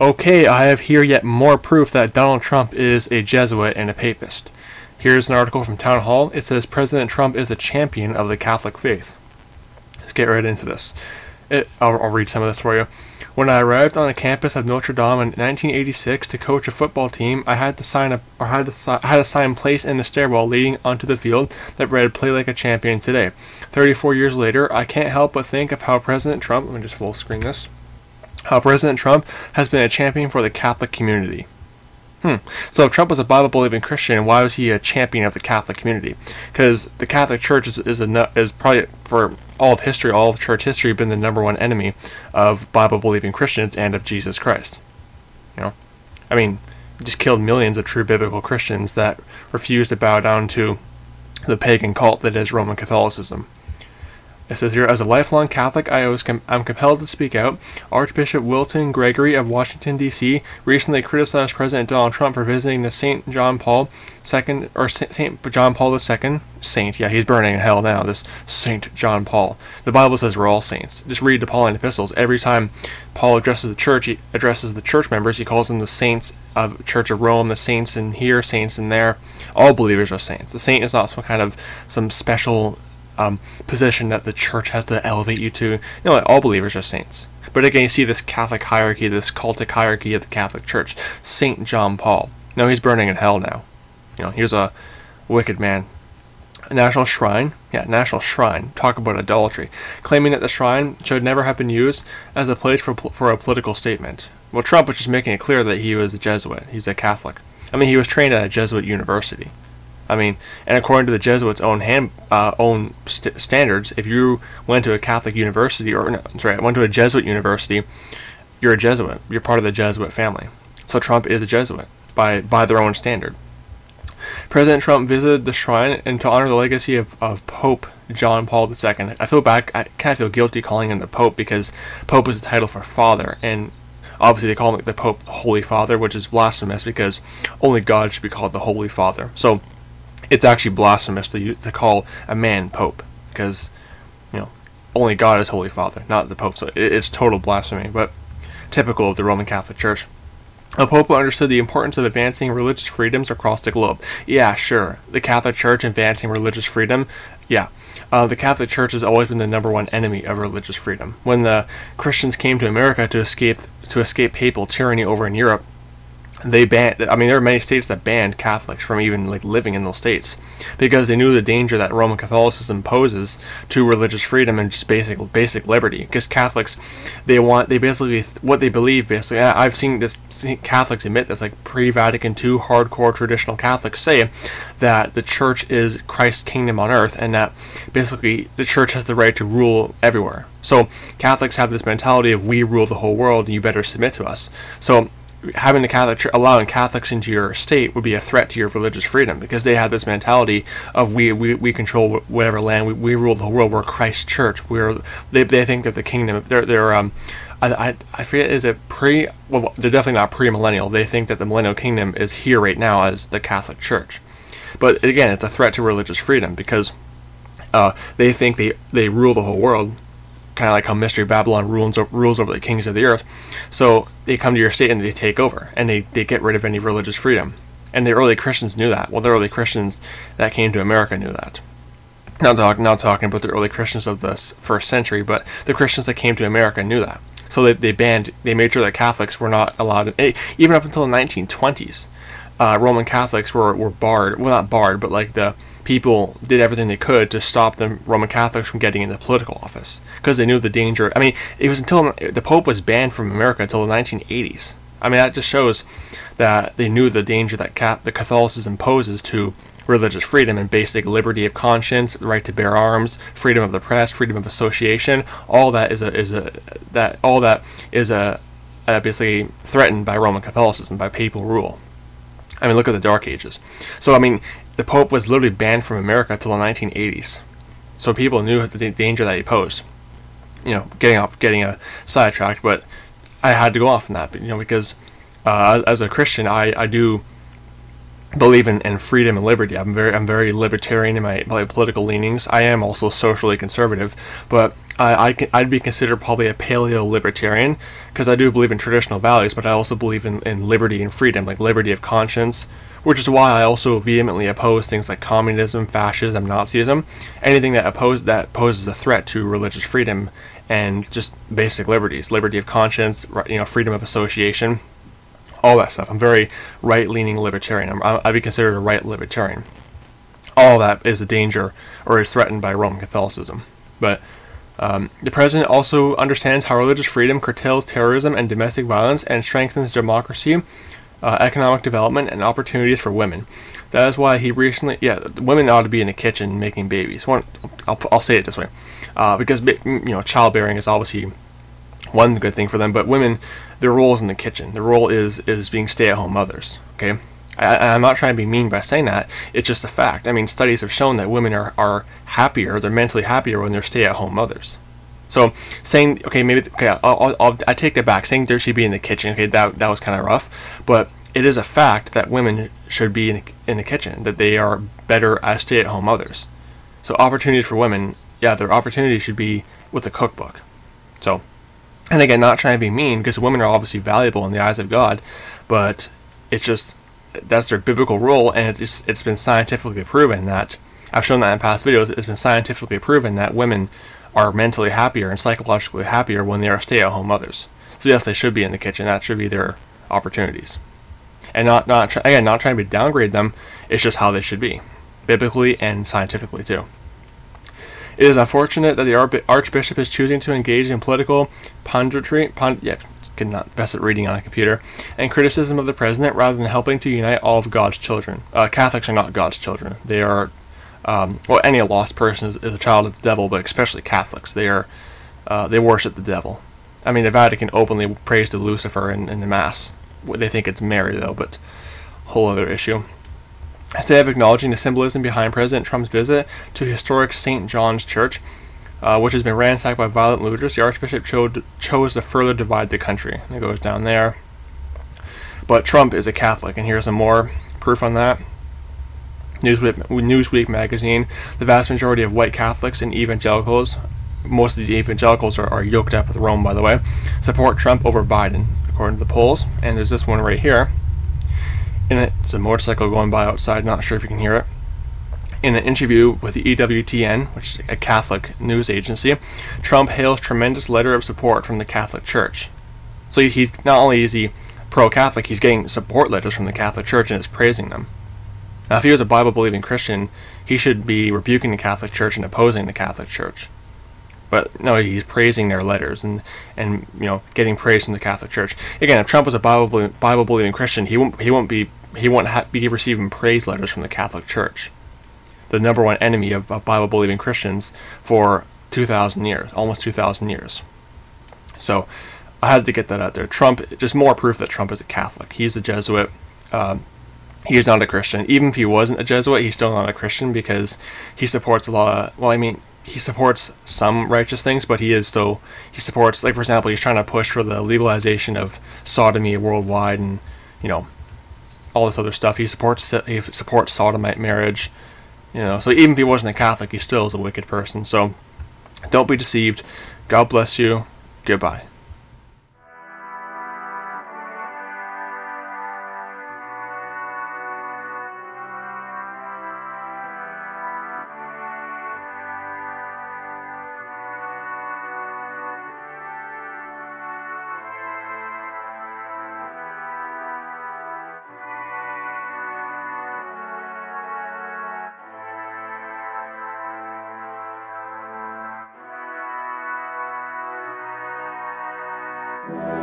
Okay, I have here yet more proof that Donald Trump is a Jesuit and a papist. Here's an article from Townhall. It says President Trump is a champion of the Catholic faith. Let's get right into this. It, I'll, I'll read some of this for you. When I arrived on the campus of Notre Dame in 1986 to coach a football team, I had to sign up or had to had a sign placed in the stairwell leading onto the field that read "Play like a champion today." 34 years later, I can't help but think of how President Trump. Let me just full screen this. How President Trump has been a champion for the Catholic community. Hmm. So if Trump was a Bible believing Christian, why was he a champion of the Catholic community? Because the Catholic Church is is, a, is probably for all of history, all of church history, been the number one enemy of Bible believing Christians and of Jesus Christ. You know, I mean, just killed millions of true biblical Christians that refused to bow down to the pagan cult that is Roman Catholicism. It says here, as a lifelong Catholic, I was com- I'm compelled to speak out. Archbishop Wilton Gregory of Washington, D.C., recently criticized President Donald Trump for visiting the St. John Paul II, or St. John Paul II, saint. Yeah, he's burning in hell now, this St. John Paul. The Bible says we're all saints. Just read the Pauline epistles. Every time Paul addresses the church, he addresses the church members, he calls them the saints of Church of Rome, the saints in here, saints in there. All believers are saints. The saint is not some kind of some special um, position that the church has to elevate you to. You know, like, all believers are saints. But again, you see this Catholic hierarchy, this cultic hierarchy of the Catholic Church. Saint John Paul. No, he's burning in hell now. You know, here's a wicked man. A national shrine, yeah, national shrine. Talk about idolatry. Claiming that the shrine should never have been used as a place for for a political statement. Well, Trump was just making it clear that he was a Jesuit. He's a Catholic. I mean, he was trained at a Jesuit university. I mean, and according to the Jesuits' own hand, uh, own st- standards, if you went to a Catholic university, or no, sorry, went to a Jesuit university, you're a Jesuit. You're part of the Jesuit family. So Trump is a Jesuit by by their own standard. President Trump visited the shrine and to honor the legacy of, of Pope John Paul II. I feel bad. I kind of feel guilty calling him the Pope because Pope is the title for father, and obviously they call him the Pope the Holy Father, which is blasphemous because only God should be called the Holy Father. So it's actually blasphemous to, to call a man pope because you know only God is Holy Father, not the Pope. So it, it's total blasphemy, but typical of the Roman Catholic Church. The Pope understood the importance of advancing religious freedoms across the globe. Yeah, sure. The Catholic Church advancing religious freedom. Yeah. Uh, the Catholic Church has always been the number one enemy of religious freedom. When the Christians came to America to escape to escape papal tyranny over in Europe, they banned i mean there are many states that banned catholics from even like living in those states because they knew the danger that roman catholicism poses to religious freedom and just basic basic liberty. Because catholics they want they basically what they believe basically i've seen this catholics admit this like pre-vatican ii hardcore traditional catholics say that the church is christ's kingdom on earth and that basically the church has the right to rule everywhere. So catholics have this mentality of we rule the whole world and you better submit to us. So having the Catholic allowing Catholics into your state would be a threat to your religious freedom because they have this mentality of we we, we control whatever land we, we rule the world we're Christ's church we're they, they think that the kingdom they're they're um I, I, I forget is it pre well they're definitely not pre-millennial they think that the millennial kingdom is here right now as the Catholic Church. But again it's a threat to religious freedom because uh, they think they they rule the whole world kind of like how Mystery Babylon rules, rules over the kings of the earth. So they come to your state and they take over, and they, they get rid of any religious freedom. And the early Christians knew that. Well, the early Christians that came to America knew that. Not, talk, not talking about the early Christians of the first century, but the Christians that came to America knew that. So they, they banned, they made sure that Catholics were not allowed, even up until the 1920s, uh, Roman Catholics were, were barred, well, not barred, but like the people did everything they could to stop the Roman Catholics from getting into political office because they knew the danger. I mean, it was until the Pope was banned from America until the 1980s. I mean, that just shows that they knew the danger that Cat- the Catholicism poses to religious freedom and basic liberty of conscience, the right to bear arms, freedom of the press, freedom of association. All that is a is a that all that is a, a basically threatened by Roman Catholicism by papal rule. I mean, look at the Dark Ages. So, I mean, the Pope was literally banned from America until the 1980s. So people knew the danger that he posed. You know, getting off, getting a sidetracked, but I had to go off on that, you know, because uh, as a Christian, I, I do believe in, in freedom and liberty. I'm very I'm very libertarian in my, my political leanings. I am also socially conservative, but I, I would be considered probably a paleo libertarian because I do believe in traditional values, but I also believe in, in liberty and freedom, like liberty of conscience, which is why I also vehemently oppose things like communism, fascism, Nazism, anything that oppose that poses a threat to religious freedom and just basic liberties, liberty of conscience, you know, freedom of association all that stuff. I'm very right leaning libertarian. I'm, I'd be considered a right libertarian. All that is a danger or is threatened by Roman Catholicism. But um, the president also understands how religious freedom curtails terrorism and domestic violence and strengthens democracy, uh, economic development, and opportunities for women. That is why he recently, yeah, women ought to be in the kitchen making babies. One, I'll, I'll say it this way, uh, because you know childbearing is obviously one good thing for them, but women, their role is in the kitchen. Their role is is being stay-at-home mothers. Okay, I, am not trying to be mean by saying that. It's just a fact. I mean, studies have shown that women are, are happier, they're mentally happier when they're stay-at-home mothers. So saying, okay, maybe, okay, I'll, I'll, i take that back. Saying there should be in the kitchen, okay, that, that was kind of rough. But it is a fact that women should be in, in the kitchen, that they are better as stay-at-home mothers. So opportunities for women, yeah, their opportunity should be with the cookbook. So and again, not trying to be mean because women are obviously valuable in the eyes of God, but it's just that's their biblical role, and it's it's been scientifically proven that I've shown that in past videos. It's been scientifically proven that women are mentally happier and psychologically happier when they are stay-at-home mothers. So yes, they should be in the kitchen. That should be their opportunities, and not not again not trying to downgrade them. It's just how they should be, biblically and scientifically too. It is unfortunate that the Archbishop is choosing to engage in political punditry, pund, yeah, not best at reading on a computer, and criticism of the president rather than helping to unite all of God's children. Uh, Catholics are not God's children. They are, um, well, any lost person is, is, a child of the devil, but especially Catholics. They are, uh, they worship the devil. I mean, the Vatican openly prays to Lucifer in, in the Mass. They think it's Mary, though, but whole other issue. Instead of acknowledging the symbolism behind President Trump's visit to historic St. John's Church, uh, which has been ransacked by violent looters, the Archbishop chose, chose to further divide the country. It goes down there. But Trump is a Catholic, and here's some more proof on that. Newsweek, Newsweek magazine, the vast majority of white Catholics and evangelicals, most of these evangelicals are, are yoked up with Rome, by the way, support Trump over Biden, according to the polls. And there's this one right here in it, it's a motorcycle going by outside, not sure if you can hear it. In an interview with the EWTN, which is a Catholic news agency, Trump hails tremendous letter of support from the Catholic Church. So he's not only is he pro-Catholic, he's getting support letters from the Catholic Church and is praising them. Now, if he was a Bible-believing Christian, he should be rebuking the Catholic Church and opposing the Catholic Church. But no, he's praising their letters and, and you know getting praise from the Catholic Church. Again, if Trump was a Bible Bible believing Christian, he won't he won't be he won't be receiving praise letters from the Catholic Church, the number one enemy of, of Bible believing Christians for 2,000 years, almost 2,000 years. So I had to get that out there. Trump, just more proof that Trump is a Catholic. He's a Jesuit. Um, he's not a Christian. Even if he wasn't a Jesuit, he's still not a Christian because he supports a lot of, well, I mean, he supports some righteous things, but he is still, he supports, like, for example, he's trying to push for the legalization of sodomy worldwide and, you know, all this other stuff. He supports he supports sodomite marriage. You know, so even if he wasn't a Catholic, he still is a wicked person. So don't be deceived. God bless you. Goodbye. Bye.